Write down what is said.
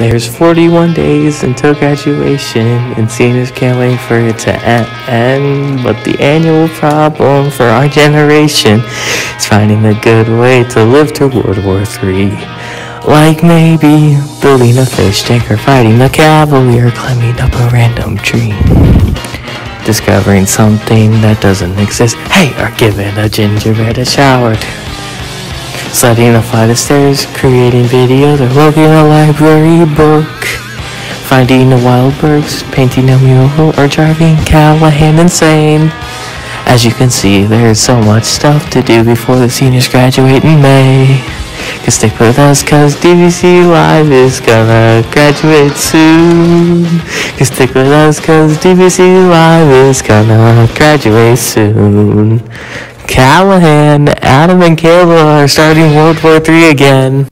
There's 41 days until graduation, and seniors can't wait for it to end. But the annual problem for our generation is finding a good way to live to World War III. Like maybe building a fish tank or fighting the cavalry or climbing up a random tree. Discovering something that doesn't exist. Hey, or giving a gingerbread a shower. Studying a flight of stairs, creating videos, or looking a library book. Finding the wild birds, painting a mural, or driving Callahan insane. As you can see, there's so much stuff to do before the seniors graduate in May. Cause stick with us cause DVC Live is gonna graduate soon. Cause stick with us cause DVC Live is gonna graduate soon. Callahan, Adam and Kayla are starting World War III again.